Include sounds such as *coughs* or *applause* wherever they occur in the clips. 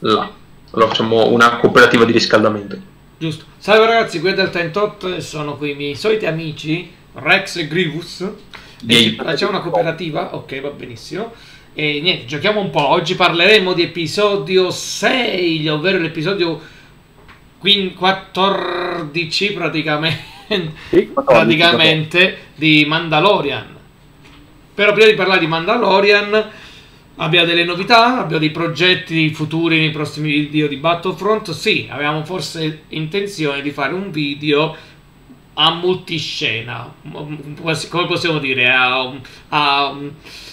là. Allora facciamo una cooperativa di riscaldamento. Giusto. Salve ragazzi, qui è del Tentot e sono qui i miei soliti amici, Rex e Grievous. E c'è una cooperativa? Ok, va benissimo. E niente, giochiamo un po'. Oggi parleremo di episodio 6, ovvero l'episodio 14 praticamente, Sì, 14, praticamente di Mandalorian. Però prima di parlare di Mandalorian abbiamo delle novità, abbiamo dei progetti futuri nei prossimi video di Battlefront. Sì, avevamo forse intenzione di fare un video a multiscena, come possiamo dire, a, a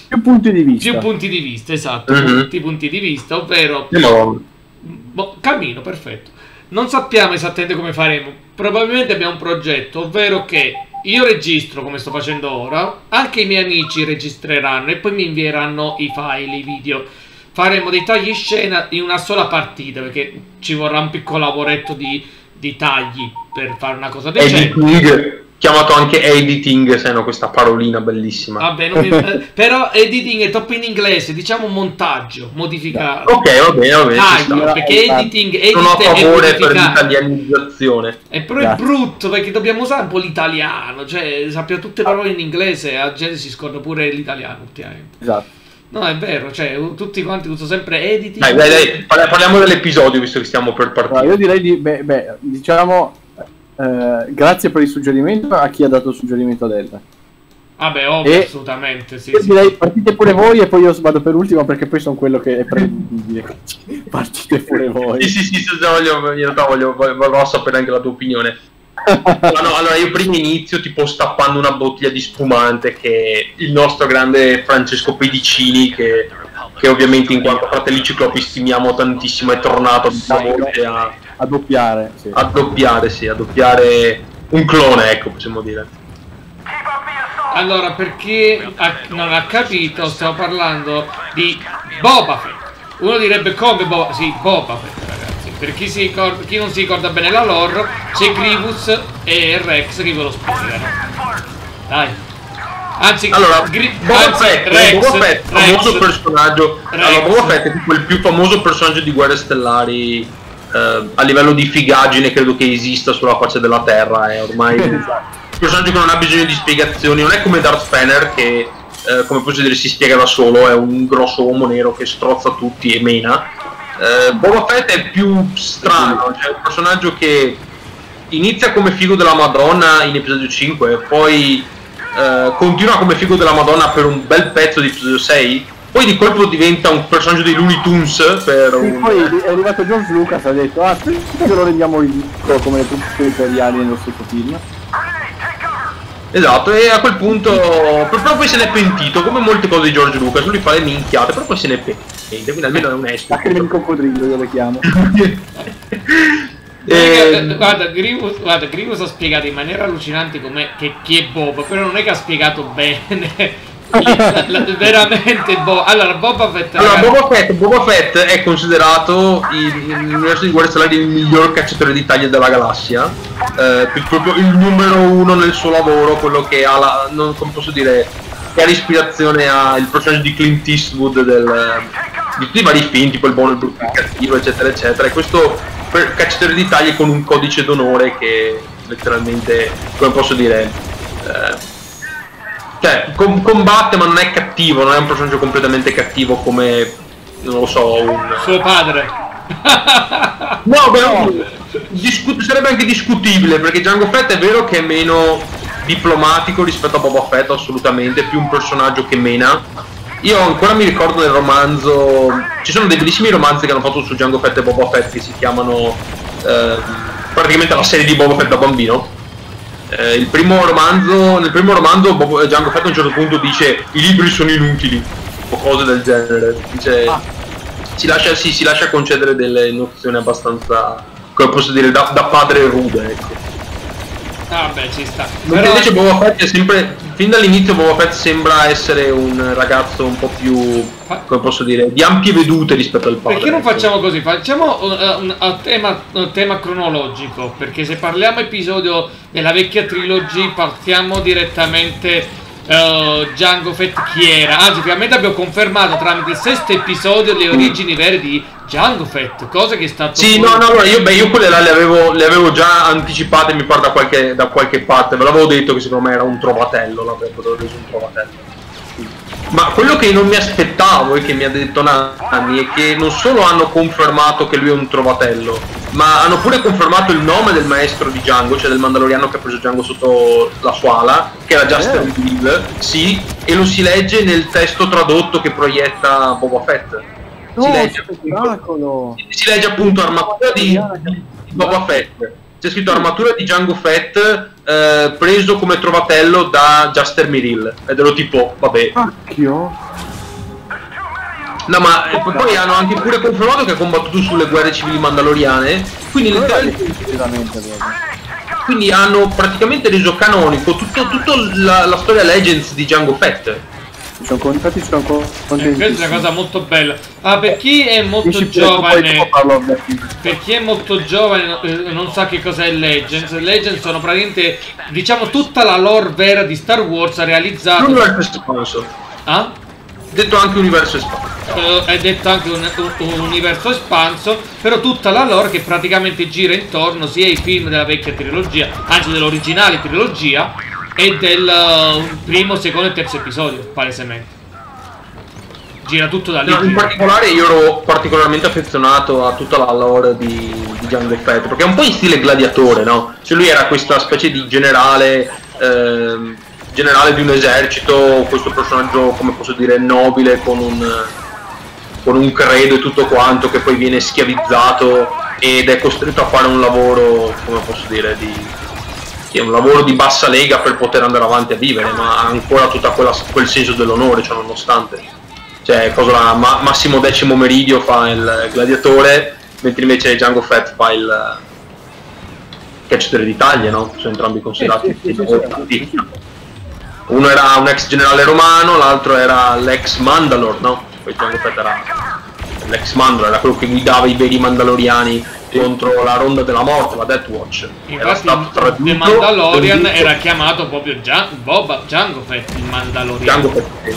Più punti di vista. più punti di vista, esatto, Mhm. punti, punti di vista, ovvero Andiamo boh, cammino, perfetto. Non sappiamo esattamente come faremo. Probabilmente abbiamo un progetto, ovvero che io registro come sto facendo ora, anche i miei amici registreranno e poi mi invieranno i file, i video. Faremo dei tagli scena in una sola partita perché ci vorrà un piccolo lavoretto di, di tagli per fare una cosa decente. Chiamato anche editing, sai no, questa parolina bellissima. Vabbè, non mi- eh, però editing è troppo in inglese, diciamo montaggio, modificato. Ok, va bene, va bene. sta. perché editing, Sono a edit favore per l'italianizzazione. E però è Grazie. brutto perché dobbiamo usare un po' l'italiano, cioè sappiamo tutte le parole in inglese, la gente si scorda pure l'italiano ultimamente. Esatto. No, è vero, cioè tutti quanti uso sempre editing. Dai, dai, dai, parliamo dell'episodio visto che stiamo per Allora, partire. io direi di, beh, beh, diciamo, eh, grazie per il suggerimento a chi ha dato il suggerimento a Delta. Vabbè, ovvio, E- assolutamente, sì, sì. direi partite pure voi e poi io vado per ultimo perché poi sono quello che è prevedibile. *laughs* partite pure voi. Sì, sì, sì, sì, voglio, in realtà voglio, voglio, voglio sapere anche la tua opinione. *laughs* Allora, no, allora, io prima inizio tipo stappando una bottiglia di spumante che il nostro grande Francesco Pedicini, che, che ovviamente in quanto fratelli ciclopi stimiamo tantissimo, è tornato di volte a, A doppiare, sì. a doppiare, sì, a doppiare un clone, ecco, possiamo dire. Allora, per chi ha- non ha capito, stiamo parlando di Boba Fett. Uno direbbe come Boba Sì, Boba Fett, ragazzi. Per chi, si ricorda- chi non si ricorda bene la lore, c'è Grievous e Rex che ve lo spiegano. Dai. Anzi, Allora, Gri- Boba anzi, Fett, Rex, Boba Fett, Rex, famoso personaggio. Rex. Allora, Boba Fett è tipo il più famoso personaggio di Guerre Stellari eh, a livello di figaggine, credo che esista sulla faccia della Terra. È ormai *laughs* un personaggio che non ha bisogno di spiegazioni. Non è come Darth Spener che, eh, come posso dire, si spiega da solo. È un grosso uomo nero che strozza tutti e mena. Eh, Boba Fett è più strano, cioè è un personaggio che inizia come figo della Madonna in episodio 5, poi eh, continua come figo della Madonna per un bel pezzo di episodio 6, poi di colpo diventa un personaggio dei Looney Tunes per Sì, un... poi è arrivato George Lucas ha detto ah aspetta che lo rendiamo ridicolo come le truppe imperiali nello stesso film Esatto, e a quel punto però poi se n'è pentito, come molte cose di George Lucas, lui fa le minchiate, però poi se n'è pentito, quindi almeno è onesto. lacrime di coccodrillo io le chiamo *laughs* Eh, guarda, Grievous, guarda, Grievous ha spiegato in maniera allucinante com'è, che chi è Boba, però non è che ha spiegato bene. *laughs* Veramente Boba. Allora, Boba Fett. Allora, Boba Fett, Boba Fett è considerato il- nell'universo di Guerre Stellari il miglior cacciatore di taglie della galassia. Eh, proprio il numero uno nel suo lavoro, quello che ha la. non come posso dire. che ha l'ispirazione al personaggio di Clint Eastwood del, di tutti i vari film, tipo il buono, il brutto, il cattivo, eccetera, eccetera. E questo per- cacciatore di taglie con un codice d'onore che letteralmente, come posso dire. eh, cioè, com- combatte ma non è cattivo, non è un personaggio completamente cattivo come, non lo so, un... Suo padre. *laughs* No, però discu- sarebbe anche discutibile, perché Django Fett è vero che è meno diplomatico rispetto a Boba Fett, assolutamente, più un personaggio che mena. Io ancora mi ricordo del romanzo, ci sono dei bellissimi romanzi che hanno fatto su Django Fett e Boba Fett che si chiamano eh, praticamente la serie di Boba Fett da bambino. Eh, il primo romanzo, nel primo romanzo Bob- Django Fett a un certo punto dice i libri sono inutili o cose del genere. Dice, Ah. si, lascia, sì, si lascia concedere delle nozioni abbastanza, come posso dire, da, da padre rude. Ecco. Ah, beh, ci sta. Mentre Però, invece Boba Fett è sempre, fin dall'inizio Boba Fett sembra essere un ragazzo un po' più, come posso dire, di ampie vedute rispetto al padre. perché non facciamo così? Facciamo un, un- tema, un tema cronologico. Perché se parliamo episodio della vecchia trilogy, partiamo direttamente uh, Django Fett chi era. Anzi, finalmente abbiamo confermato tramite il sesto episodio le origini vere di Django Fett, cosa che è stato... Sì, no, no, allora io, beh, io quelle là le avevo, le avevo già anticipate, mi pare da qualche, da qualche parte, ve l'avevo detto che secondo me era un trovatello, l'avrebbero reso un trovatello. Ma quello che non mi aspettavo e che mi ha detto Nanni è che non solo hanno confermato che lui è un trovatello, ma hanno pure confermato il nome del maestro di Django, cioè del Mandaloriano che ha preso Django sotto la sua ala, che era Justin Eh. Bill, sì, e lo si legge nel testo tradotto che proietta Boba Fett. No, si, legge appunto, si legge appunto armatura di, di Boba Fett. C'è scritto armatura di Django Fett eh, preso come trovatello da Juster Miril. Ed ero tipo, vabbè, Cacchio! No, ma eh, poi hanno anche pure confermato che ha combattuto sulle guerre civili mandaloriane. Quindi, Non era letteralmente- quindi hanno praticamente reso canonico tutto, tutto la, la storia Legends di Django Fett. Sono con- infatti sono con- Eh, questa è una cosa molto bella. Ah, per chi è molto giovane... Per chi è molto giovane e non sa che cos'è Legends, Legends sono praticamente, diciamo, tutta la lore vera di Star Wars realizzata... L'universo espanso. Ah? Detto anche universo espanso. Eh, è detto anche un, un- un universo espanso, però tutta la lore che praticamente gira intorno sia ai film della vecchia trilogia, anzi dell'originale trilogia, e del eh, primo, secondo e terzo episodio, palesemente. Gira tutto da lì. No, in particolare io ero particolarmente affezionato a tutta la lore di, di Django Fett, perché è un po' in stile gladiatore, no? Cioè lui era questa specie di generale, ehm, generale di un esercito, questo personaggio, come posso dire, nobile, con un, con un credo e tutto quanto, che poi viene schiavizzato ed è costretto a fare un lavoro, come posso dire, di, sì, è un lavoro di bassa lega per poter andare avanti a vivere, ma ha ancora tutto quel senso dell'onore, cioè nonostante. Cioè, cosa la- Ma- Massimo Decimo Meridio fa il gladiatore, mentre invece Django Fett fa il eh, cacciatore d'Italia, no? Sono entrambi considerati Sì, sì, sì, sì. Uno era un ex generale romano, l'altro era l'ex Mandalor, no? Fett era l'ex Mandalor, era quello che guidava i veri Mandaloriani contro la ronda della morte, la Death Watch. Era Infatti stato tradotto- The Mandalorian tradotto- era chiamato proprio Gian- Boba Django Fett, il Mandalorian. Django Fett.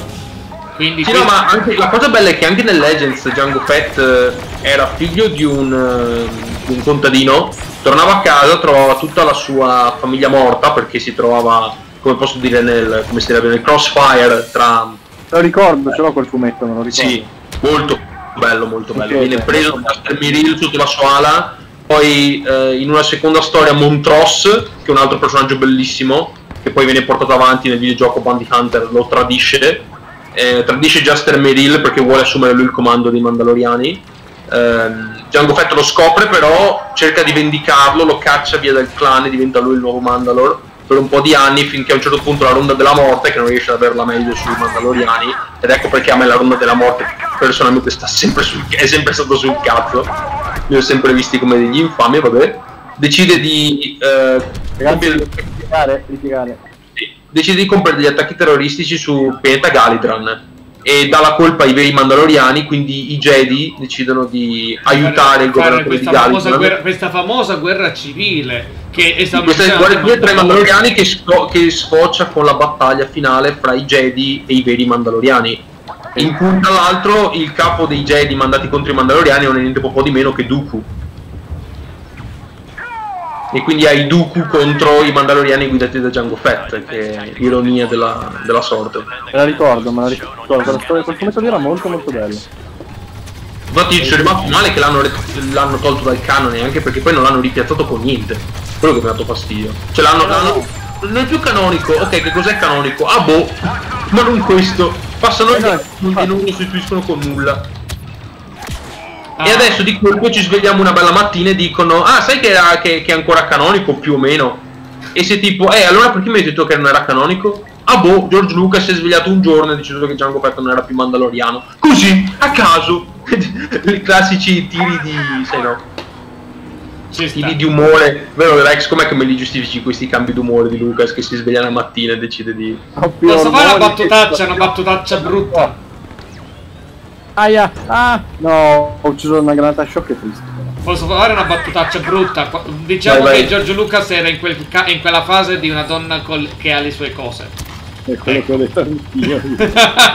Quindi Sì, no, ma anche, la cosa bella è che anche nel Legends Django Fett eh, era figlio di un, eh, di un contadino, tornava a casa, trovava tutta la sua famiglia morta perché si trovava, come posso dire, nel, come si direbbe, nel crossfire tra... Lo ricordo, ce l'ho quel fumetto, me lo ricordo. Sì, molto bello, molto bello. Ok, Viene ok. preso da Master Miril sotto la sua ala, poi eh, in una seconda storia Montross, che è un altro personaggio bellissimo, che poi viene portato avanti nel videogioco Bounty Hunter, lo tradisce, eh, tradisce Juster Merrill perché vuole assumere lui il comando dei Mandaloriani. Ehm, Django Fett lo scopre però, cerca di vendicarlo, lo caccia via dal clan e diventa lui il nuovo Mandalore per un po' di anni finché a un certo punto la ronda della morte che non riesce ad averla meglio sui Mandaloriani ed ecco perché a me la ronda della morte personalmente sta sempre sul, è sempre stato sul cazzo. Li ho sempre visti come degli infami vabbè. Decide di eh, compiere- ripiegare. sì, decide di compiere degli attacchi terroristici su pianeta Galidran e dà la colpa ai veri Mandaloriani quindi i Jedi decidono di aiutare il governatore di questa famosa, Galidran guerra, questa famosa guerra civile che è stata questa guerra guerra tra i Mandaloriani che, sfo- che sfocia con la battaglia finale fra i Jedi e i veri Mandaloriani. In cui tra l'altro il capo dei Jedi mandati contro i Mandaloriani non è niente po' di meno che Dooku. E quindi hai Dooku contro i Mandaloriani guidati da Django Fett, che è ironia della, della sorte. Me la ricordo, me la ricordo. Quella storia, quel fumetto lì era molto molto bello. Infatti ci sono rimasto male che l'hanno, tolto dal canone, anche perché poi non l'hanno ripiazzato con niente. Quello che mi ha dato fastidio. Cioè l'hanno, l'hanno- Non è più canonico. Ok, che cos'è canonico? Ah boh, ma non questo. Passano Eh no, e non lo sostituiscono con nulla. Ah, E adesso di colpo ci svegliamo una bella mattina e dicono Ah, sai che, era, che, che è ancora canonico, più o meno? E se tipo, eh, allora perché mi hai detto che non era canonico? Ah boh, George Lucas si è svegliato un giorno e ha deciso che Django Fett non era più mandaloriano. Così, a caso. *laughs* I classici tiri di, sai no, ci sta. tiri di umore. Vero Rex, com'è che me li giustifici questi cambi d'umore di Lucas che si sveglia la mattina e decide di... Posso fare una battutaccia, una battutaccia brutta? Aia, ah, no, ho ucciso una granata shock e triste. Posso fare una battutaccia brutta? Diciamo Vai, vai. che George Lucas era in, quel in quella fase di una donna col- che ha le sue cose. È quello che ho detto anch'io.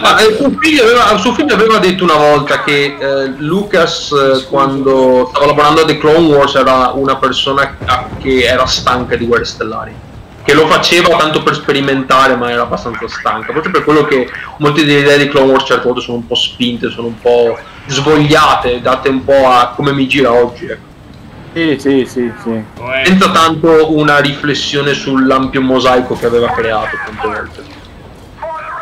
Ma eh, suo, figlio aveva, suo figlio aveva detto una volta che eh, Lucas eh, quando stava lavorando a The Clone Wars era una persona che era stanca di Guerre Stellari. Che lo faceva tanto per sperimentare, ma era abbastanza stanca. Proprio per quello che molte delle idee di Clone Wars certe volte sono un po' spinte, sono un po' svogliate, date un po' a come mi gira oggi. ecco. Sì, sì, sì, sì. Senza tanto una riflessione sull'ampio mosaico che aveva creato tante volte.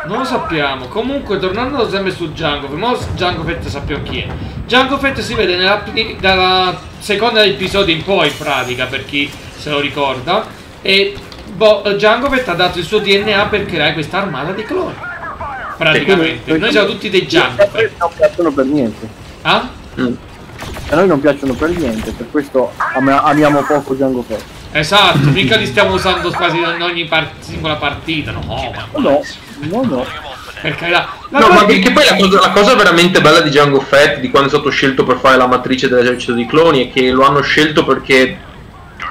Non lo sappiamo. Comunque, tornando sempre su Django, Fett, mo Django Fett sappiamo chi è. Django Fett si vede nella, dalla seconda episodio in poi, in pratica, per chi se lo ricorda. E boh, Django Fett ha dato il suo DNA per creare questa armata di cloni. Praticamente. Noi siamo tutti dei Fett. non piacciono per niente. Ah? Mm. A noi non piacciono per niente, per questo am- amiamo poco Django Fett. Esatto, mica li stiamo usando quasi in ogni par- singola partita. No, ma No, no, no. per carità. La No, ma che poi la cosa, la cosa veramente bella di Django Fett, di quando è stato scelto per fare la matrice dell'esercito di cloni, è che lo hanno scelto perché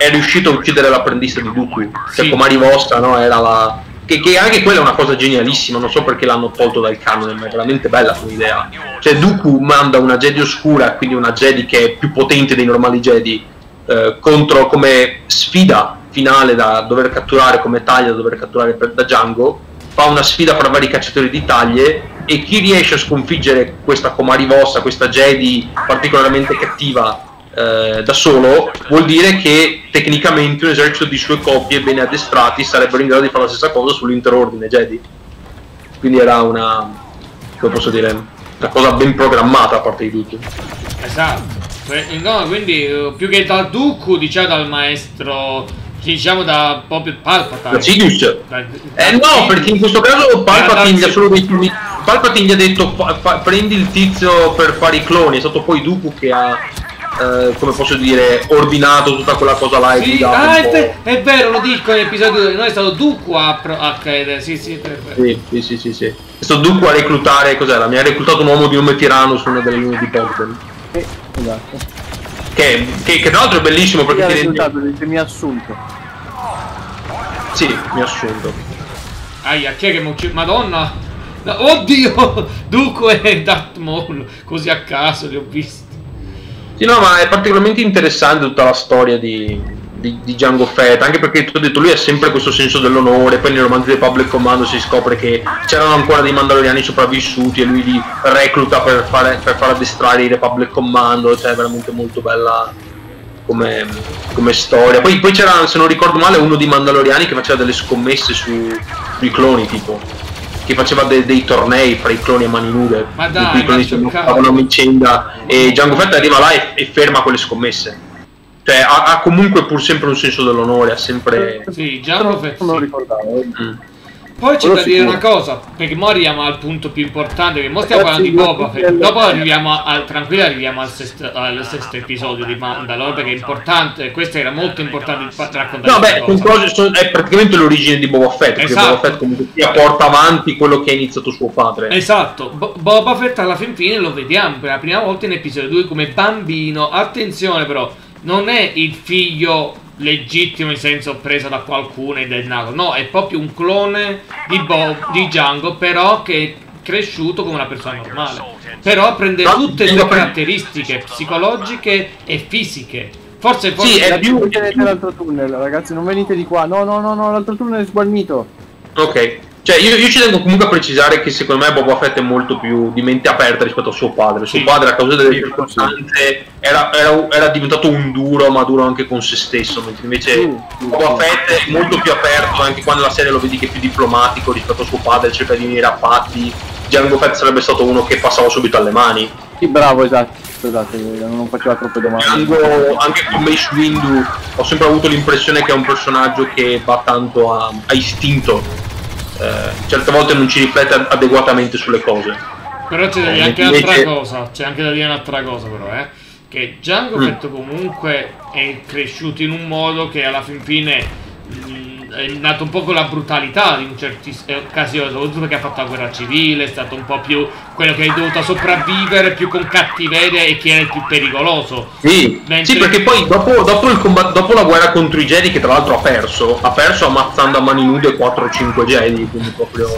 è riuscito a uccidere l'apprendista di Dooku. Cioè, Sì. Comari Vostra, no? Era la. Che, che anche quella è una cosa genialissima, non so perché l'hanno tolto dal canone, ma è veramente bella come idea. Cioè, Dooku manda una Jedi oscura, quindi una Jedi che è più potente dei normali Jedi, eh, contro come sfida finale da dover catturare, come taglia da dover catturare per, da Django, fa una sfida fra vari cacciatori di taglie e chi riesce a sconfiggere questa Comari Vossa, questa Jedi particolarmente cattiva eh, da solo, vuol dire che tecnicamente un esercito di sue coppie ben addestrati sarebbero in grado di fare la stessa cosa sull'intero ordine Jedi. Quindi era una, come posso dire, una cosa ben programmata a parte di tutto. Esatto. Que- No, quindi eh, più che dal Dooku, diciamo dal maestro, diciamo da proprio Palpatine. Da Sidious. Eh no, perché in questo caso Palpatine gli ha solo detto Palpatine gli ha detto prendi il tizio per fare i cloni, è stato poi Dooku che ha eh, come posso dire ordinato tutta quella cosa là Sì, ah, un è, è vero, lo dico nell'episodio dove noi è stato Dooku a, pro- a credere, sì, sì, è. Sì, sì, sì, sì, sì. Questo Dooku a reclutare, cos'era? Mi ha reclutato un uomo di nome Tirano su una delle linee di Bogdan. Sì, esatto. Che, che, che tra l'altro è bellissimo perché ti rende... mi ha assunto. Sì, mi ha assunto. Aia, chi è che mi ha ucciso? Madonna! No, oddio! *laughs* Dooku e Darth Maul, così a caso li ho visti. Sì, no, ma è particolarmente interessante tutta la storia di, di, di Django Fett, anche perché ti ho detto, lui ha sempre questo senso dell'onore, poi nei romanzi di Public Commando si scopre che c'erano ancora dei mandaloriani sopravvissuti e lui li recluta per, fare, per far addestrare i Republic Commando, cioè è veramente molto bella come, come storia. Poi, poi c'era, se non ricordo male, uno dei mandaloriani che faceva delle scommesse su- sui cloni, tipo che faceva de- dei tornei fra i cloni a mani nude Ma in dai, cui i cloni si ma giocare. stavano a vicenda e Django Fett arriva là e, e ferma quelle scommesse cioè ha, ha comunque pur sempre un senso dell'onore ha sempre Sì, Django Fett. Non lo sì. ricordavo. Mm. Poi c'è da dire sicuro. una cosa, perché mo arriviamo al punto più importante, che mo stiamo Ragazzi, parlando di Boba Fett, dopo arriviamo al, tranquilli arriviamo al sesto, al sesto episodio di Mandalore, perché è importante, questo era molto importante raccontare no beh cosa. è praticamente l'origine di Boba Fett perché Esatto. Boba Fett comunque sia porta avanti quello che ha iniziato suo padre Esatto, Bo- Boba Fett alla fin fine lo vediamo per la prima volta in episodio 2 come bambino. Attenzione però, non è il figlio legittimo in senso preso da qualcuno ed è nato, no, è proprio un clone di, Bo- di Django però che è cresciuto come una persona normale. Però prende tutte le sue caratteristiche psicologiche e fisiche. Forse, forse Sì, è Eh, più- venite l'altro tunnel, ragazzi, non venite di qua. No, no, no, no, l'altro tunnel è sguarnito. ok cioè io, io ci tengo comunque a precisare che secondo me Boba Fett è molto più di mente aperta rispetto a suo padre suo Sì. padre a causa delle Sì, circostanze era, era- era diventato un duro ma duro anche con se stesso mentre invece Sì, sì, Boba sì. Fett è molto più aperto anche quando la serie lo vedi che è più diplomatico rispetto a suo padre cerca di venire a patti Django Fett sarebbe stato uno che passava subito alle mani Sì, bravo, esatto, esatto, non faceva troppe domande. Django anche con Mace Windu ho sempre avuto l'impressione che è un personaggio che va tanto a, a istinto Eh, certe volte non ci riflette adeguatamente sulle cose Però c'è da dire Eh, anche invece- un'altra cosa, c'è anche da dire un'altra cosa però, eh. Che Django Mm. Comunque è cresciuto in un modo che alla fin fine è nato un po' con la brutalità in certi occasioni, soprattutto perché ha fatto la guerra civile, è stato un po' più quello che è dovuto sopravvivere più con cattiveria e chi era il più pericoloso. Sì, Mentre... sì perché poi dopo, dopo, combat- dopo, la guerra contro i Jedi, che tra l'altro ha perso, ha perso ammazzando a mani nude 4 o 5 Jedi, quindi proprio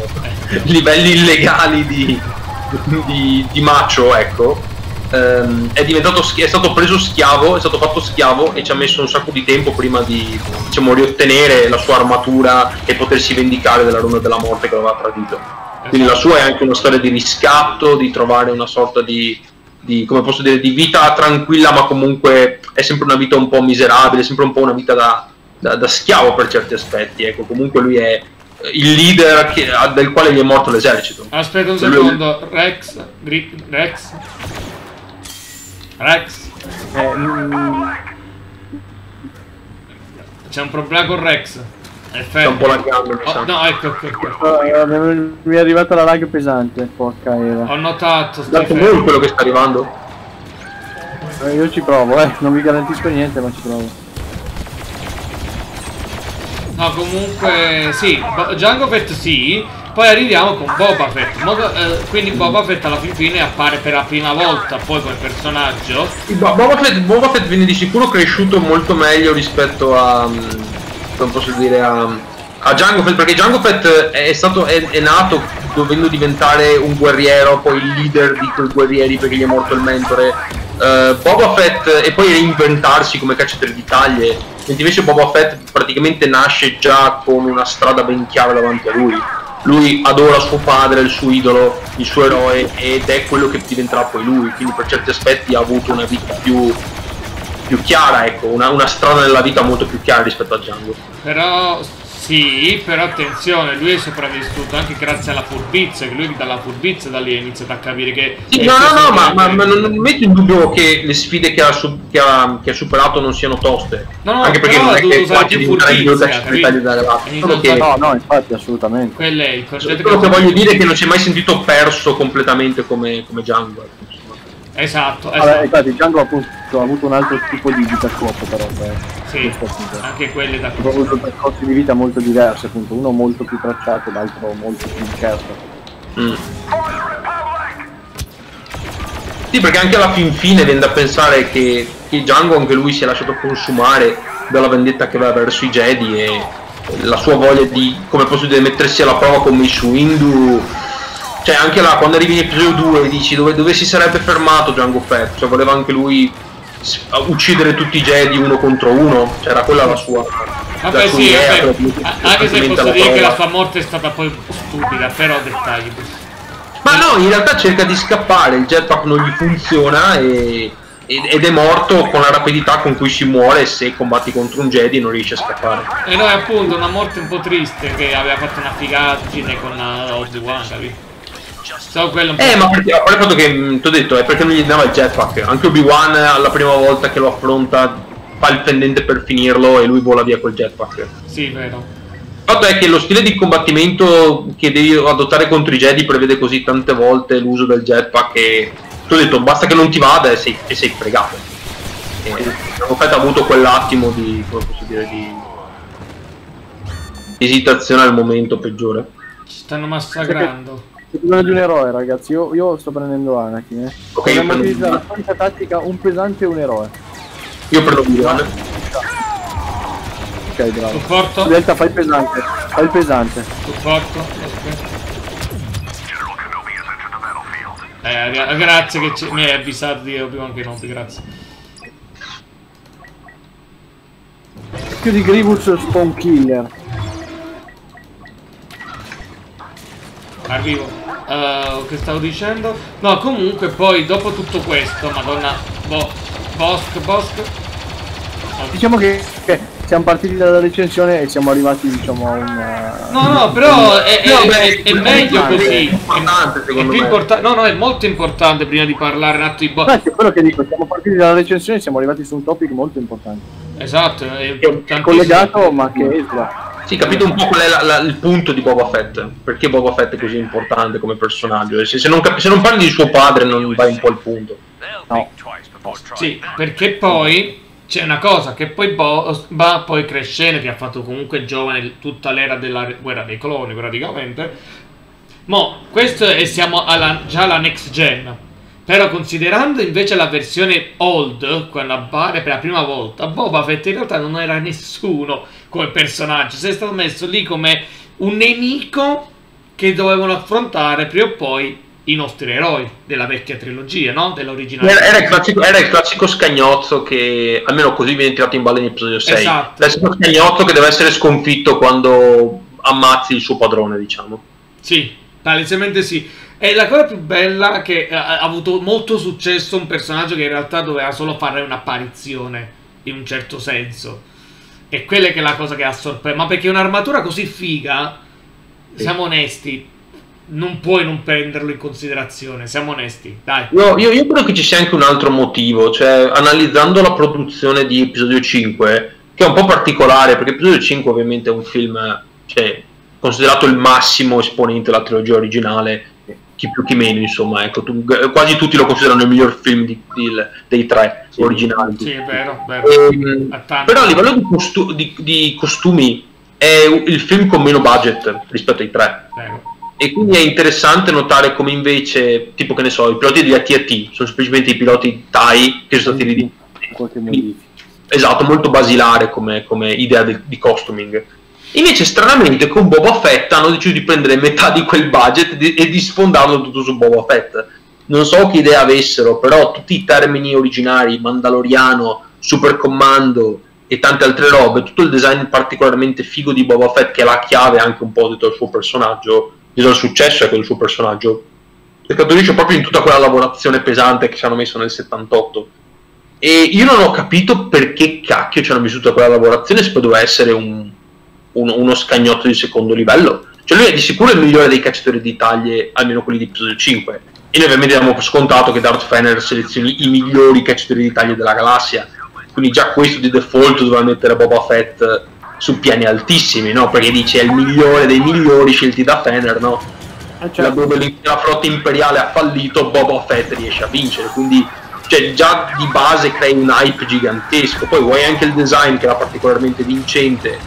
livelli illegali di, di, di macio, ecco ehm, è, diventato, è stato preso schiavo, è stato fatto schiavo e ci ha messo un sacco di tempo prima di diciamo, riottenere la sua armatura e potersi vendicare della runa della morte che aveva tradito. Quindi la sua è anche una storia di riscatto, di trovare una sorta di, di, come posso dire, di vita tranquilla, ma comunque è sempre una vita un po' miserabile, è sempre un po' una vita da, da, da schiavo per certi aspetti. Ecco, comunque lui è il leader che, del quale gli è morto l'esercito. Aspetta un secondo, Rex, Rex, Rex. Eh, mm... C'è un problema con Rex. È fermo. un po' laggando, oh, No, ecco, ecco, ecco. Uh, mi è arrivata la lag pesante, porca Eva. Ho notato. Dato voi quello che sta arrivando? Eh, io ci provo, eh. Non vi garantisco niente, ma ci provo. No, comunque, sì. Django Fett sì. Poi arriviamo con Boba Fett. Modo, eh, quindi Boba Fett alla fin fine appare per la prima volta poi come personaggio. Boba Fett, Boba Fett viene di sicuro cresciuto molto meglio rispetto a. Mm, non posso dire a. a Django Fett, perché Django Fett è, stato, è, è nato dovendo diventare un guerriero, poi il leader di quei guerrieri perché gli è morto il mentore. Uh, Boba Fett e poi reinventarsi come cacciatore di taglie mentre invece Boba Fett praticamente nasce già con una strada ben chiara davanti a lui lui adora suo padre, il suo idolo, il suo eroe ed è quello che diventerà poi lui, quindi per certi aspetti ha avuto una vita più, più chiara, ecco, una, una strada nella vita molto più chiara rispetto a Django. Però sì, però attenzione, lui è sopravvissuto anche grazie alla furbizia, che lui dalla furbizia da lì ha iniziato a capire che... Sì, no, no, no, ma, ma, ma, non metto in dubbio che le sfide che ha, che ha, che ha superato non siano toste. No, no, anche perché non è che qua più furbizia, che... No, no, infatti, assolutamente. Quello è il concetto Quello che, che voglio dire è che non si è mai sentito perso completamente come, come Django. Esatto, esatto. Vabbè, infatti Django appunto ha avuto un altro tipo di vita scopo però per sì, anche quelle da ha avuto percorsi di vita molto diversi appunto uno molto più tracciato l'altro molto più incerto mm. sì perché anche alla fin fine viene da pensare che, che Django anche lui si è lasciato consumare dalla vendetta che aveva verso i Jedi e la sua voglia di come posso dire mettersi alla prova con Mace Windu cioè anche là quando arrivi in episodio 2 dici dove, dove si sarebbe fermato Django Fett, cioè voleva anche lui uccidere tutti i Jedi uno contro uno, cioè era quella la sua Vabbè la sua sì, idea, vabbè. anche se posso dire che la sua morte è stata poi stupida, però dettagli Ma no, in realtà cerca di scappare, il jetpack non gli funziona e, ed è morto con la rapidità con cui si muore se combatti contro un Jedi non riesce a scappare. E no, è appunto una morte un po' triste che aveva fatto una figaggine con Obi-Wan, capito? So, eh, ma perché, il fatto che mm, ti ho detto, è perché non gli dava il jetpack. Anche Obi-Wan la prima volta che lo affronta fa il pendente per finirlo e lui vola via col jetpack. Sì, vero. Il fatto è che lo stile di combattimento che devi adottare contro i Jedi prevede così tante volte l'uso del jetpack che ti ho detto basta che non ti vada e sei, e sei fregato. E Fett ha avuto quell'attimo di, come posso dire, di esitazione al momento peggiore. Ci stanno massacrando. Bisogno di un eroe, ragazzi. Io, io sto prendendo Anakin. Eh. Ok, Dobbiamo utilizzare la solita tattica, un pesante e un eroe. Io prendo Milan. Ok, bravo. Supporto. Delta, fai il pesante. Fai il pesante. Supporto. Eh, grazie che mi hai avvisato di Obi-Wan Kenobi, grazie. Più di Grievous Spawn Killer. Arrivo. Uh, che stavo dicendo? No comunque poi dopo tutto questo madonna boh Bosque Bosque diciamo che, siamo partiti dalla recensione e siamo arrivati diciamo a un no no però è, è, no, è, è meglio così. è, importante, è più importante no no è molto importante prima di parlare un atto di boss è quello che dico siamo partiti dalla recensione e siamo arrivati su un topic molto importante. Esatto è, è collegato ma che esula sì, capite un po' qual è la, la, il punto di Boba Fett. Perché Boba Fett è così importante come personaggio? Se, se, non, se non, parli di suo padre, non vai un po' al punto. No. Sì, perché poi c'è una cosa che poi Bo- va poi crescendo, che ha fatto comunque giovane tutta l'era della guerra dei cloni praticamente. Mo, questo è siamo alla, già alla next gen. Però considerando invece la versione old, quando appare per la prima volta, Boba Fett in realtà non era nessuno come personaggio, è stato messo lì come un nemico che dovevano affrontare prima o poi i nostri eroi della vecchia trilogia, no? Dell'originale. Era, era, il classico, era, il classico, scagnozzo che, almeno così viene tirato in ballo in episodio 6. Esatto. Il classico scagnozzo che deve essere sconfitto quando ammazzi il suo padrone, diciamo. Sì, palesemente sì. E la cosa più bella è che ha avuto molto successo un personaggio che in realtà doveva solo fare un'apparizione, in un certo senso. E quella è che è la cosa che ha sorpreso. Ma perché un'armatura così figa, sì. siamo onesti, non puoi non prenderlo in considerazione, siamo onesti, dai. No, io, io, credo che ci sia anche un altro motivo, cioè analizzando la produzione di episodio 5, che è un po' particolare, perché episodio 5 ovviamente è un film, cioè, considerato il massimo esponente della trilogia originale, chi più chi meno, insomma, ecco, tu, quasi tutti lo considerano il miglior film di, di, dei tre sì, originali. Sì, è vero, vero. E, ehm, però a livello di, costu- di, costumi è il film con meno budget rispetto ai tre. Vero e quindi è interessante notare come invece, tipo che ne so, i piloti di AT&T sono semplicemente i piloti TAI che sono stati ridimensionati. Esatto, molto basilare come, come idea di costuming. Invece, stranamente, con Boba Fett hanno deciso di prendere metà di quel budget e di sfondarlo tutto su Boba Fett. Non so che idea avessero, però tutti i termini originari, Mandaloriano, Super Commando e tante altre robe, tutto il design particolarmente figo di Boba Fett, che è la chiave anche un po' del suo personaggio, il successo è quel suo personaggio scaturisce proprio in tutta quella lavorazione pesante che ci hanno messo nel 78 e io non ho capito perché cacchio ci hanno vissuto quella lavorazione se poi doveva essere un, un, uno scagnotto di secondo livello cioè lui è di sicuro il migliore dei cacciatori di taglie almeno quelli di episodio 5 e noi ovviamente abbiamo scontato che Darth Fener selezioni i migliori cacciatori di taglie della galassia quindi già questo di default doveva mettere Boba Fett su piani altissimi, no? Perché dice è il migliore dei migliori scelti da Fener, no? Eh certo. Laddove la flotta imperiale ha fallito, Boba Fett riesce a vincere, quindi cioè, già di base crei un hype gigantesco, poi vuoi anche il design che era particolarmente vincente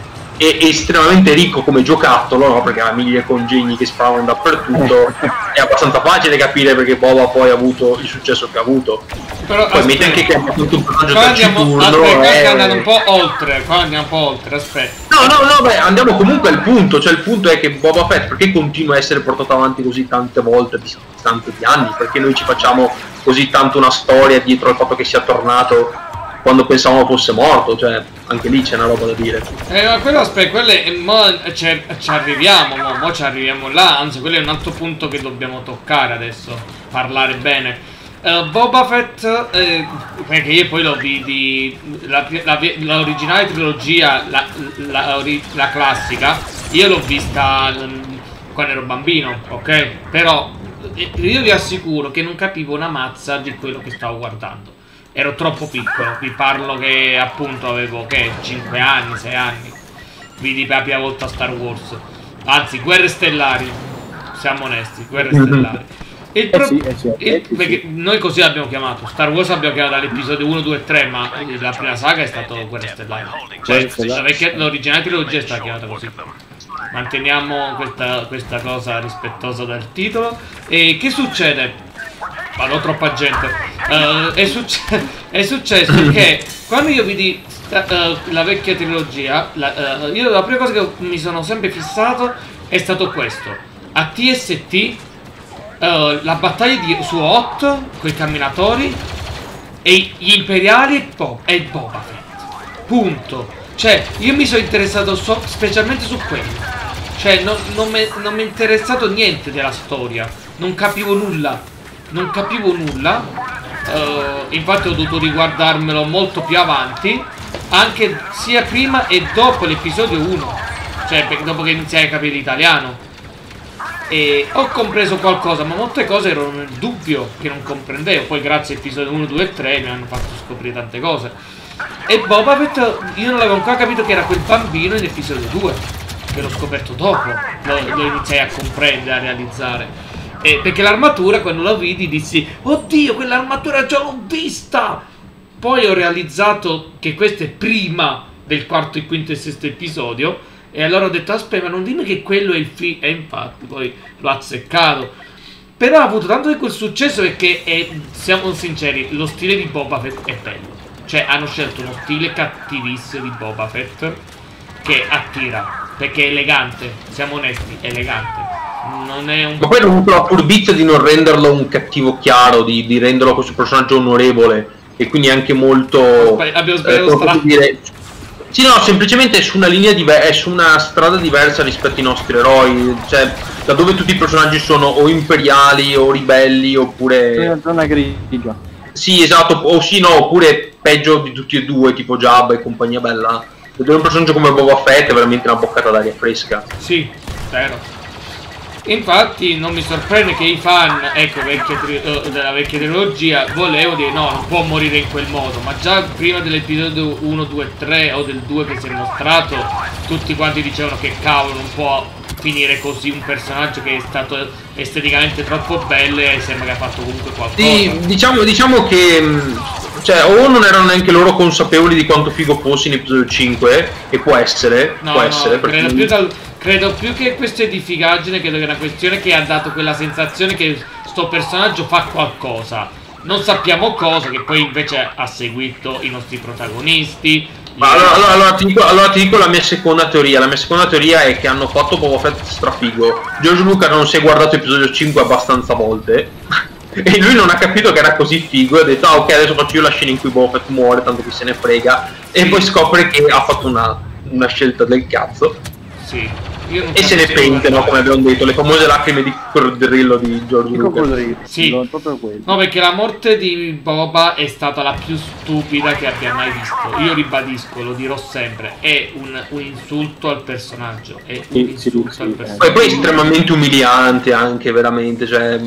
e estremamente ricco come giocattolo, no? perché ha mille congegni che sparavano dappertutto, è abbastanza facile capire perché Boba poi ha avuto il successo che ha avuto. Però poi metti anche che ha fatto un personaggio qua andiamo, aspetta, eh, andando un po' oltre, qua andiamo un po' oltre, aspetta. No, no, no, beh, andiamo comunque al punto, cioè il punto è che Boba Fett perché continua a essere portato avanti così tante volte a distanza di anni? Perché noi ci facciamo così tanto una storia dietro al fatto che sia tornato quando pensavamo fosse morto, cioè anche lì c'è una roba da dire. Eh, ma quello aspetta, quelle, eh, mo, ci, arriviamo, mo, mo, ci arriviamo là, anzi quello è un altro punto che dobbiamo toccare adesso, parlare bene. Uh, Boba Fett, eh, perché io poi lo vidi, l'originale trilogia, la, la, la, classica, io l'ho vista quando ero bambino, ok? Però eh, io vi assicuro che non capivo una mazza di quello che stavo guardando ero troppo piccolo. Vi parlo che appunto avevo che 5 anni, 6 anni. Vidi per la prima volta Star Wars. Anzi, Guerre Stellari. Siamo onesti, Guerre mhm. Stellari. Il pro- eh sì, eh sì, eh sì. perché noi così l'abbiamo chiamato. Star Wars abbiamo chiamato dall'episodio 1, 2 e 3, ma la prima saga è stato Guerre Stellari. Cioè, l'originale trilogia è stata chiamata così. Manteniamo questa, questa cosa rispettosa del titolo. E che succede? Vado troppa gente. Uh, è, succe *laughs* è, successo *coughs* che quando io vidi uh, la vecchia trilogia, la, uh, io la prima cosa che mi sono sempre fissato è stato questo. A TST, la battaglia di, su Hot, con i camminatori, e gli imperiali e, Bob, e Boba Fett. Punto. Cioè, io mi sono interessato so specialmente su quello. Cioè, non, non mi è interessato niente della storia. Non capivo nulla non capivo nulla uh, infatti ho dovuto riguardarmelo molto più avanti anche sia prima e dopo l'episodio 1 cioè dopo che iniziai a capire l'italiano. E ho compreso qualcosa ma molte cose erano nel dubbio che non comprendevo. Poi grazie a episodio 1, 2 e 3 mi hanno fatto scoprire tante cose. E Boba Fett io non l'avevo ancora capito che era quel bambino in episodio 2 che l'ho scoperto dopo lo, lo iniziai a comprendere, a realizzare eh, perché l'armatura, quando la vidi, dissi: Oddio, quell'armatura già l'ho vista! Poi ho realizzato che questo è prima del quarto, il quinto e il sesto episodio. E allora ho detto, aspetta, ma non dimmi che quello è il film. E infatti poi l'ho azzeccato. Però ha avuto tanto di quel successo perché, è, siamo sinceri, lo stile di Boba Fett è bello. Cioè, hanno scelto uno stile cattivissimo di Boba Fett che attira. Perché è elegante, siamo onesti, è elegante. Non è un... Ma poi hanno avuto la furbizia di non renderlo un cattivo chiaro, di, di renderlo questo personaggio onorevole e quindi anche molto... Abbiamo sbagliato eh, dire, sì, no, semplicemente è su una linea diversa, è su una strada diversa rispetto ai nostri eroi, cioè da dove tutti i personaggi sono o imperiali o ribelli oppure... È una zona grigia. Sì, esatto, o sì, no, oppure peggio di tutti e due, tipo Jabba e compagnia bella. Vedere un personaggio come Boba Fett è veramente una boccata d'aria fresca. Sì, vero. Infatti non mi sorprende che i fan, ecco, vecchia eh, della vecchia trilogia, volevano dire no, non può morire in quel modo, ma già prima dell'episodio 1, 2, 3 o del 2 che si è mostrato, tutti quanti dicevano che cavolo non può finire così un personaggio che è stato esteticamente troppo bello e sembra che ha fatto comunque qualcosa. Sì, diciamo, diciamo che mm, cioè, o non erano neanche loro consapevoli di quanto figo fossi in episodio 5, e può essere, no, può no, essere. Credo, più dal, credo più che questa edificaggine, credo che è una questione che ha dato quella sensazione che sto personaggio fa qualcosa. Non sappiamo cosa, che poi invece ha seguito i nostri protagonisti. Ma allora, allora, allora, ti dico, allora, ti dico, la mia seconda teoria. La mia seconda teoria è che hanno fatto Boba Fett strafigo. George Lucas non si è guardato episodio 5 abbastanza volte. *laughs* e lui non ha capito che era così figo e ha detto ah ok adesso faccio io la scena in cui Boba Fett muore tanto che se ne frega e poi scopre che ha fatto una, una scelta del cazzo sì e se ne pente, no, come abbiamo detto, le famose lacrime di coccodrillo di George Lucas. Sì. No, perché la morte di Boba è stata la più stupida che abbia mai visto. Io ribadisco, lo dirò sempre, è un, un insulto al personaggio. È un insulto sì, al personaggio. E poi è estremamente umiliante anche, veramente, cioè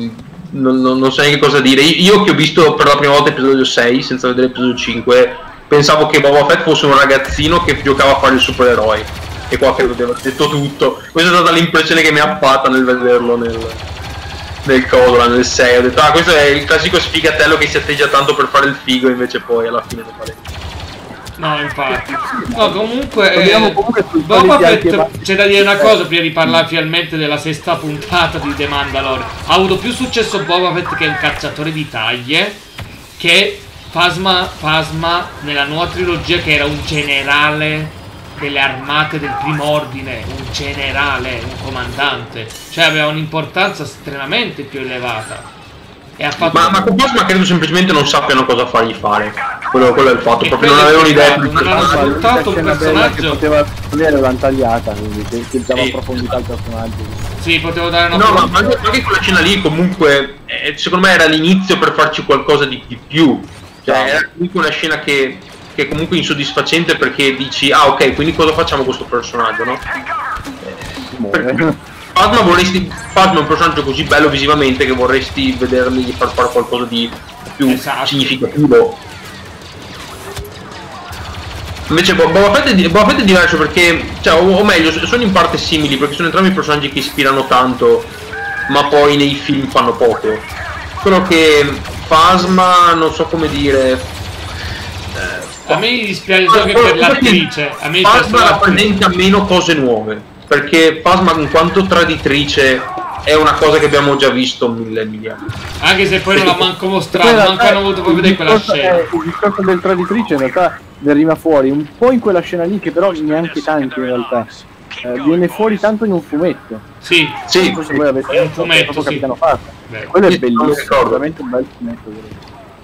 non, non, non so neanche cosa dire. Io che ho visto per la prima volta episodio 6 senza vedere episodio 5, pensavo che Boba Fett fosse un ragazzino che giocava a fare il supereroe. E qua credo di aver detto tutto. Questa è stata l'impressione che mi ha fatta nel vederlo nel, nel Codola, nel 6. Ho detto, ah, questo è il classico sfigatello che si atteggia tanto per fare il figo, invece poi alla fine non fa niente. No, infatti. No, comunque, eh, comunque Boba Fett, c'è da dire una cosa prima di parlare finalmente della sesta puntata di The Mandalore. Ha avuto più successo Boba Fett che è un cacciatore di taglie, che Phasma, Phasma nella nuova trilogia che era un generale delle armate del primo ordine, un generale, un comandante. Cioè aveva un'importanza estremamente più elevata. E ha fatto... Ma, ma con Plasma credo semplicemente non sappiano cosa fargli fare. Quello, quello è il fatto, proprio non avevano idea. Non hanno sfruttato un personaggio. Che poteva vedere l'hanno tagliata, quindi che, che dava sì. profondità al personaggio. Sì, potevo dare una No, ma, ma anche, anche quella scena lì comunque, eh, secondo me era l'inizio per farci qualcosa di, di più. Cioè, era comunque una scena che, che è comunque insoddisfacente perché dici, ah ok, quindi cosa facciamo con questo personaggio, no? Eh, Phasma vorresti. Phasma è un personaggio così bello visivamente che vorresti vedergli far fare qualcosa di più esatto. significativo. Invece Boba Fett, è, Boba Fett è diverso perché, cioè, o, o, meglio, sono in parte simili perché sono entrambi personaggi che ispirano tanto, ma poi nei film fanno poco. Solo che Phasma, non so come dire. A me dispiace solo che per l'attrice. A me Phasma rappresenta meno cose nuove perché Phasma in quanto traditrice è una cosa che abbiamo già visto mille miliardi. Anche se poi non l'ha manco mostrato, manco hanno voluto proprio vedere quella scena. È, il discorso del traditrice in realtà deriva fuori un po' in quella scena lì, che però neanche tanto in realtà. Eh, viene fuori tanto in un fumetto. Sì, sì. Forse voi avete un fumetto, sì. Quello è bellissimo, veramente un bel fumetto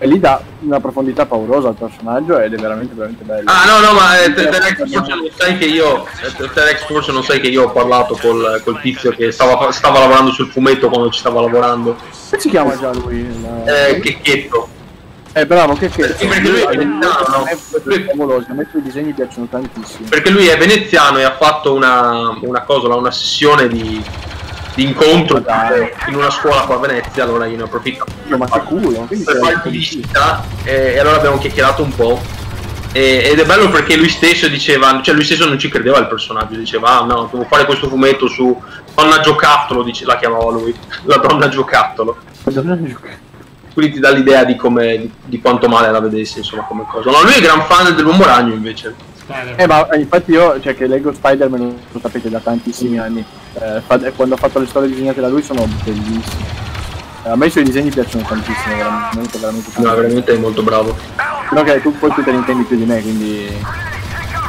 e lì dà una profondità paurosa al personaggio ed è veramente veramente bello. Ah no no ma eh, Telex forse non sai che io eh, Telex forse non sai che io ho parlato col, col tizio che stava, stava, lavorando sul fumetto quando ci stava lavorando. Come si chiama già lui? La... Eh, Checchetto. Eh bravo, che che perché, perché lui è veneziano, lui... favoloso, a me i suoi disegni piacciono tantissimo. Perché lui è veneziano e ha fatto una, una cosa, una sessione di di incontro in una scuola qua a Venezia, allora io ne ho approfittato ma per fare visita e, e allora abbiamo chiacchierato un po'. E, ed è bello perché lui stesso diceva, cioè lui stesso non ci credeva al personaggio, diceva ah no, devo fare questo fumetto su donna giocattolo, dice, la chiamava lui, *laughs* la donna giocattolo. La donna giocattolo. quindi ti dà l'idea di, come, di, di quanto male la vedessi, insomma, come cosa. No, lui è gran fan dell'uomo ragno invece. Eh, ma infatti io, cioè che leggo Spider-Man, lo sapete, da tantissimi anni, eh, quando ho fatto le storie disegnate da lui sono bellissime. A me i suoi disegni piacciono tantissimo, veramente, veramente. No, veramente è molto bravo. Però che tu poi tu te ne intendi più di me, quindi...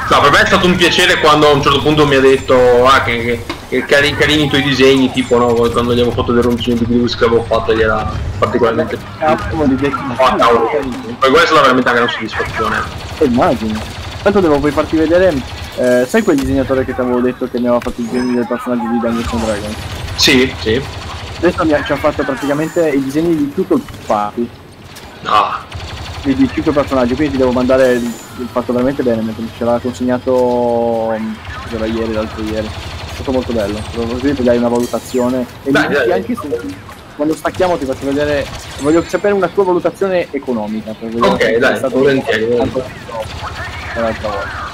No, per me è stato un piacere quando a un certo punto mi ha detto ah, che, che, che carini, carini i tuoi disegni, tipo no, quando gli avevo fatto delle roncine di blues che avevo fatto gli era particolarmente... Cazzo di detto. Oh, cavolo. Per questo è veramente una gran soddisfazione. Eh, immagino. Tanto devo poi farti vedere, eh, sai quel disegnatore che ti avevo detto che mi aveva fatto i disegni del personaggio di Dungeons and Dragons? Sì, sì. Adesso mi ha, ci ha fatto praticamente i disegni di tutto il party. Ah. Di, di 5 personaggi, quindi ti devo mandare il, il fatto veramente bene, mentre ce l'ha consegnato era ieri, l'altro ieri. È stato molto bello. Così ti dai una valutazione. E Dai, dai. anche se quando stacchiamo ti faccio vedere. Voglio sapere una tua valutazione economica. Per vedere Ok, dai, è stato volentieri, tanto l'altra volta.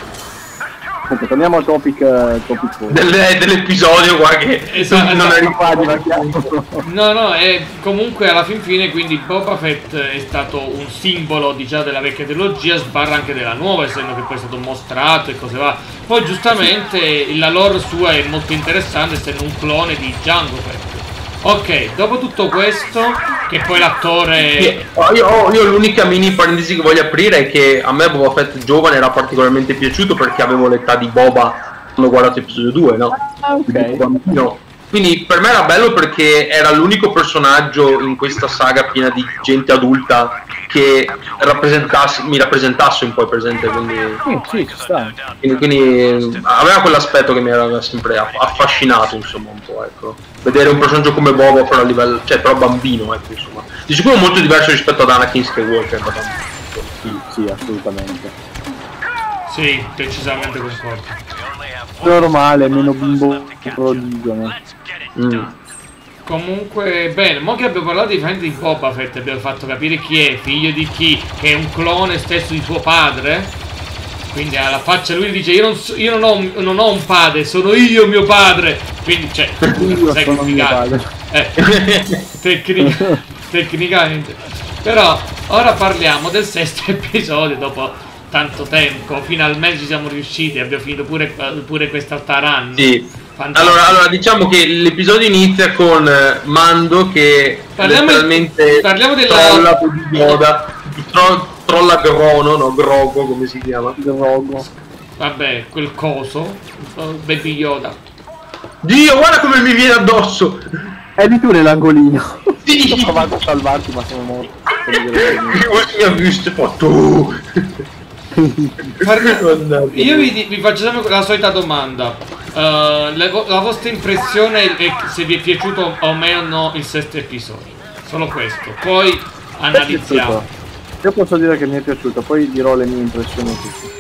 Comunque, torniamo al topic, eh, topic four. Del- dell'episodio qua che Esatto, non esatto. è divaghiamo. *laughs* No, no, è comunque alla fin fine quindi Boba Fett è stato un simbolo diciamo della vecchia trilogia, sbarra anche della nuova, essendo che poi è stato mostrato e cose va. Poi giustamente la lore sua è molto interessante, essendo un clone di Django Fett. Ok, dopo tutto questo, che poi l'attore... Io, io l'unica mini parentesi che voglio aprire è che a me Boba Fett giovane era particolarmente piaciuto perché avevo l'età di Boba quando ho guardato episodio 2, no? Ah, Quindi, ok. bambino. Quindi per me era bello perché era l'unico personaggio in questa saga piena di gente adulta che rappresentasse, mi rappresentasse un po' il presente, quindi, Sì, sì, ci sta. quindi, quindi aveva quell'aspetto che mi aveva sempre aff- affascinato, insomma, un po', ecco. Vedere un personaggio come Boba però a livello, cioè però bambino, ecco, insomma. Di sicuro molto diverso rispetto ad Anakin Skywalker, da bambino. Sì, sì, assolutamente. Sì, decisamente concordo. Normale, meno bimbo prodigio. Mm. Comunque, bene, mo che abbiamo parlato di fan di Boba Fett, abbiamo fatto capire chi è, figlio di chi, che è un clone stesso di suo padre. Quindi alla faccia lui dice io non, so- io non, ho, un- non ho un padre, sono io mio padre. Quindi, cioè, *laughs* Io sono mio padre. Eh, *laughs* tecnic- tecnicamente. Però ora parliamo del sesto *laughs* episodio dopo tanto tempo. Finalmente ci siamo riusciti, abbiamo finito pure, pure questa run. Sì. Fantastico. Allora, allora, diciamo che l'episodio inizia con eh, Mando che Parliamo- letteralmente parliamo della- trolla di Yoda, tro- trolla Grono, no, Grogo come si chiama. Drogo. Vabbè, quel coso. Baby Yoda. Dio, guarda come mi viene addosso! Eri tu nell'angolino. Sì. Ho provato a salvarti, ma sono morto. Mi ha visto! Parli- *laughs* Io vi, vi faccio sempre la solita domanda. Eh, vo- la vostra impressione è se vi è piaciuto o meno il sesto episodio. Solo questo. Poi analizziamo. Io posso dire che mi è piaciuto, poi dirò le mie impressioni a tutti.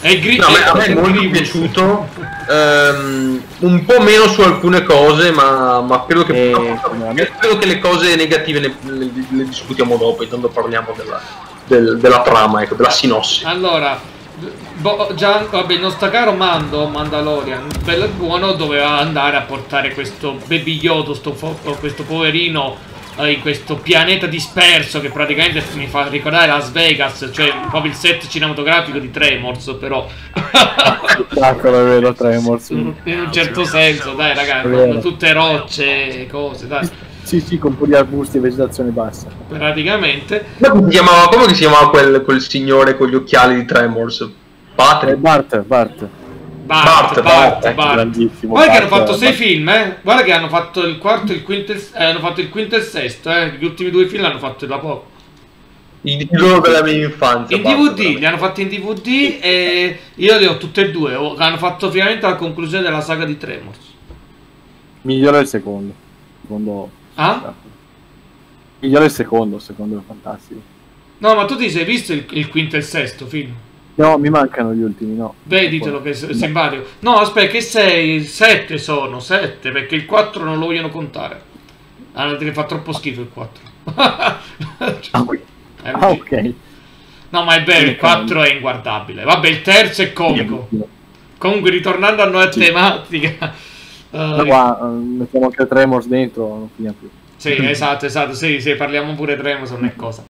È gri- No, a me, a me è molto Grievous. piaciuto, ehm, un po' meno su alcune cose, ma, ma credo, che, Eh, no, credo che le cose negative le, le- le discutiamo dopo, intanto parliamo della, del- della trama, ecco, della sinossi. Allora, bo- già, vabbè, il nostro caro Mando, Mandalorian, bello e buono, doveva andare a portare questo baby Yoda, sto fo- questo poverino eh, in questo pianeta disperso che praticamente mi fa ricordare Las Vegas, cioè proprio il set cinematografico di Tremors, però. *laughs* Spettacolo, vero, Tremors. in un certo senso, dai ragazzi, tutte rocce e cose, dai, Sì, sì, con un po' di arbusti e vegetazione bassa. praticamente. Come si chiamava, come si chiamava quel, quel signore con gli occhiali di Tremors? Eh, Patrick? Bart, Bart. Bart, Bart, Bart, Bart, Bart. grandissimo, Guarda che hanno Bart, fatto sei Bart. film, eh. Guarda che hanno fatto il quarto, il quinto, e il- eh, hanno fatto il quinto e il sesto, eh. Gli ultimi due film l'hanno fatto da poco. Il loro della mia infanzia. In Bart, DVD, veramente. li hanno fatti in DVD e io li ho tutte e due. Ho- Hanno fatto finalmente la conclusione della saga di Tremors. Migliore il secondo. Secondo. Ah? Migliore il secondo, secondo è fantastico. No, ma tu ti sei visto il, il quinto e il sesto film? No, mi mancano gli ultimi, no. Veditelo che è simpatico. No, aspetta, che sei? Sette sono, sette, perché il 4 non lo vogliono contare. Detto che fa troppo schifo il 4. *laughs* Ah, ok. Eh, Ah, ok. No, ma è vero, il 4 è inguardabile. Vabbè, il terzo è comico. Comunque, ritornando a noi a tematica. Ma eh, qua eh, mettiamo anche Tremors dentro, non finiamo più. Sì, esatto, esatto. Sì, sì, parliamo pure Tremos, non è cosa.